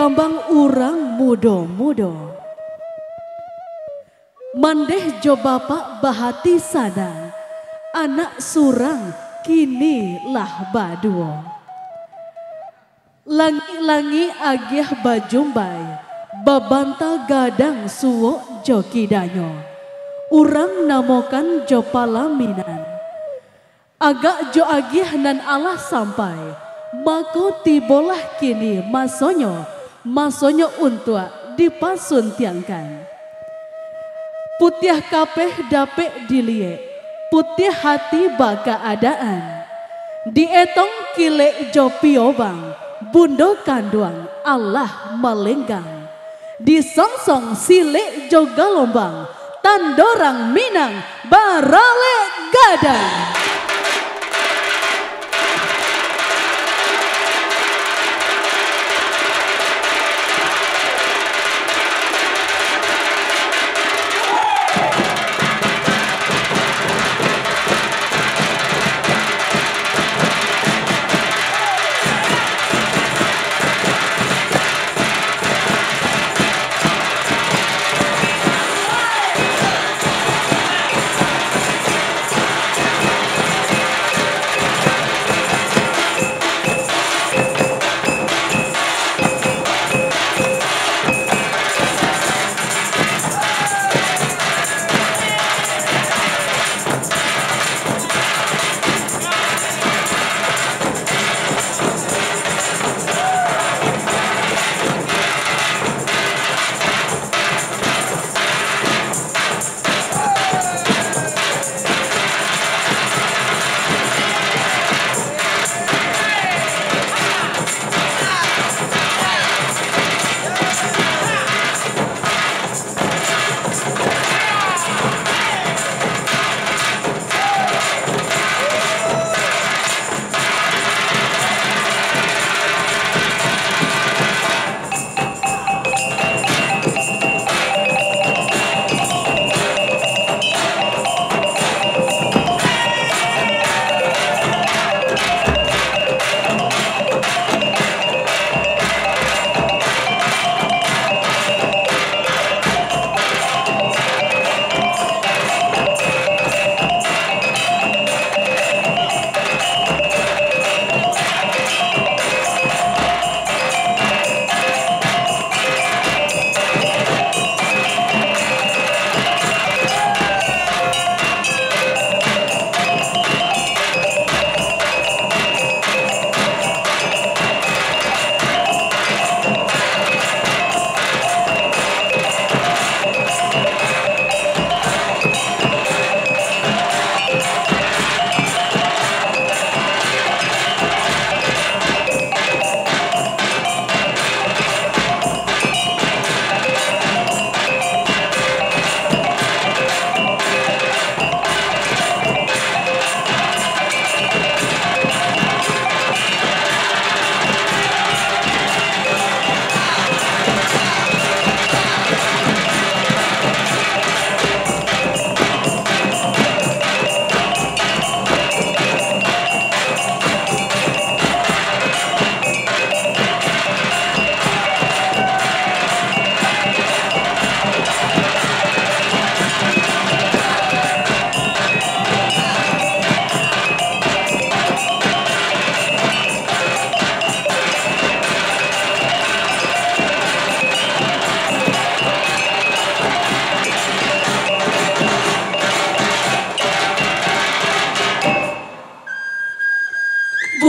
kambang urang mudo-mudo. Mandeh jo bapak bahati sadang, anak surang kini lah baduo. Langi-langi agiah bajumbai, babanta gadang suwo joki danyo. Urang namokan jo palaminan. Agak jo agiah nan Allah sampai, mako tibolah kini masonyo, masonyo untua dipasuntiangkan. Putih kapeh dapek dilie, putih hati baka adaan. Dietong kile jopiobang, bundo kanduang Allah melenggang. Disongsong sile joga lombang, tandorang minang barale gadang.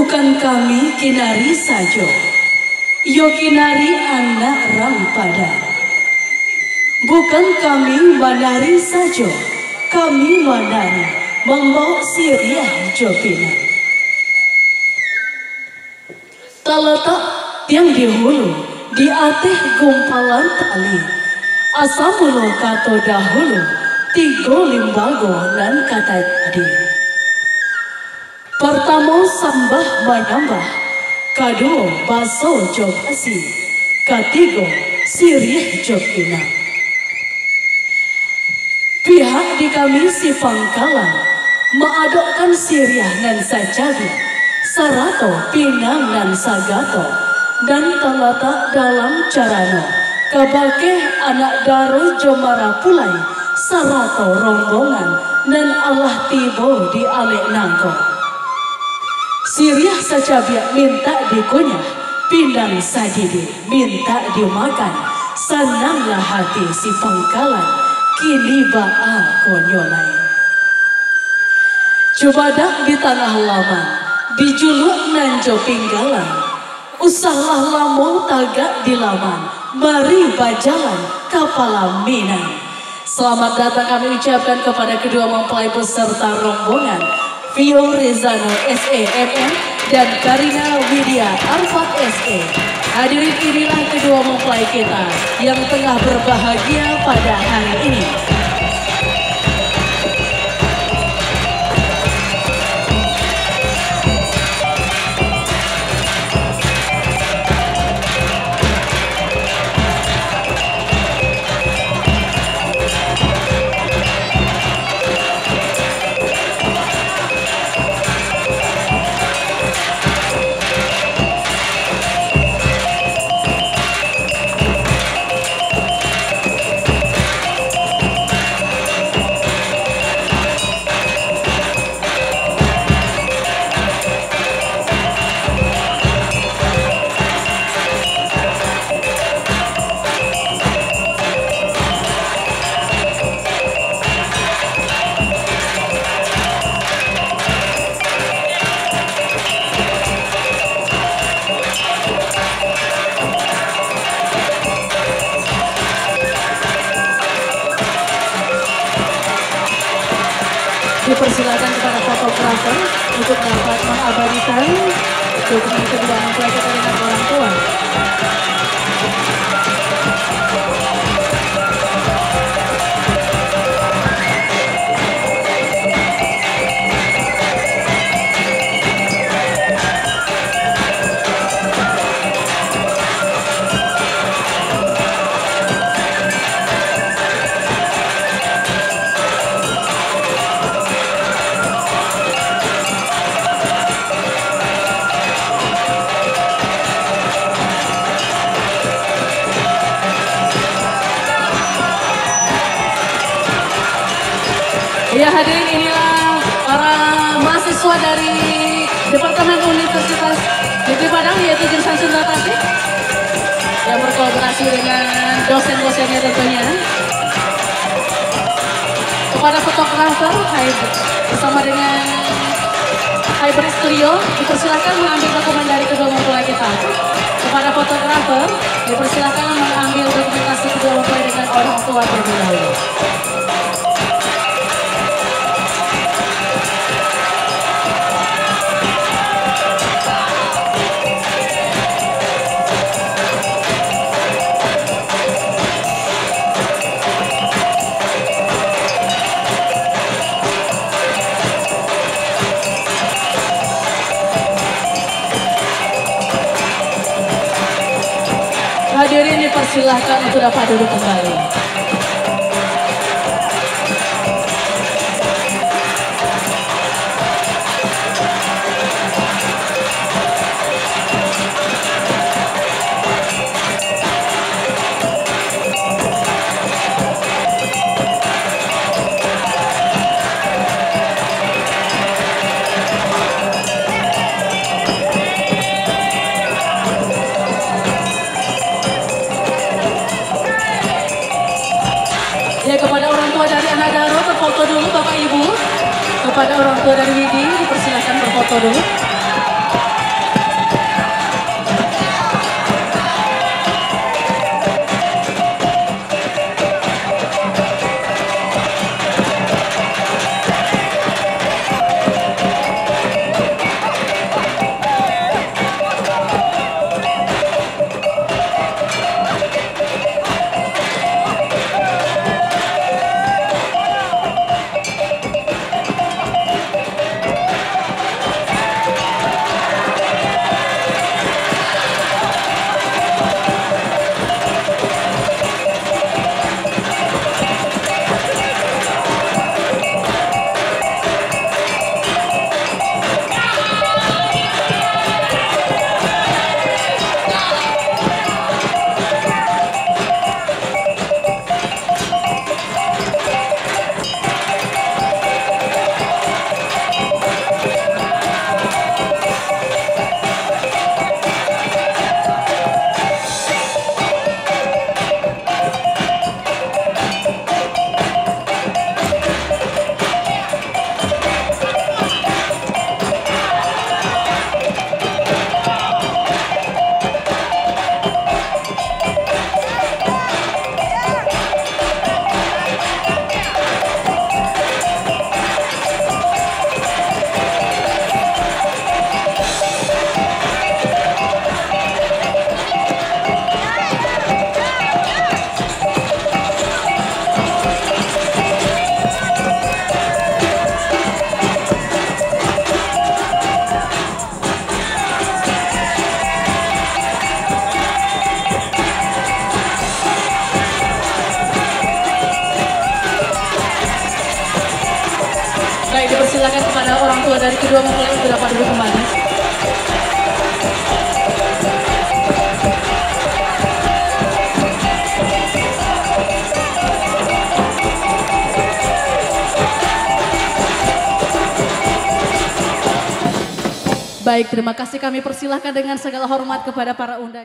Bukan kami kinari sajo, yo kinari anak rampada. Bukan kami manari sajo, kami manari membawa siriah jopina. Talatak tiang di hulu, di ateh gumpalan tali. Asamulo kato dahulu, tigo limbago dan kata jadi. Pertama sambah menyambah, kedua baso job asi, ketiga sirih job ina. Pihak di kami si pangkalan, maadokkan siriah dan sajabi, Sarato Pinang dan Sagato dan talata dalam carano kabake anak daru jomara pulai Sarato rombongan dan Allah tibo di alek nangko Siriah sacabiak minta dikunyah Pindang sadidi minta dimakan. Sananglah hati si pangkalan Kini ba'a konyolai. Coba dak di tanah laman Dijuluk nanjo pinggalan. Usahlah lamo tagak di laman Mari bajalan kapala minang. Selamat datang kami ucapkan kepada kedua mempelai beserta rombongan Vio Rezano SEMM dan Karina Widya Arfat SE Hadirin inilah kedua mempelai kita yang tengah berbahagia pada hari ini. Fotografer untuk dapat mengabadikan dokumen kedua mempelai dengan orang tua. Ya hadirin inilah para mahasiswa dari Departemen Universitas Negeri Padang yaitu jurusan Sunda Tasik yang berkolaborasi dengan dosen-dosennya tentunya. Kepada fotografer bersama dengan Hybrid Studio dipersilakan mengambil dokumen dari kedua mempelai kita. Kepada fotografer dipersilakan mengambil dokumentasi kedua mempelai dengan orang tua terlebih dahulu. Dipersilahkan untuk dapat duduk kembali. Ya kepada orang tua dari anak Daro berfoto dulu Bapak Ibu. Kepada orang tua dari Widi dipersilakan berfoto dulu. Tua dari kedua mempelai sudah pada duduk kembali. Baik, terima kasih kami persilahkan dengan segala hormat kepada para undang.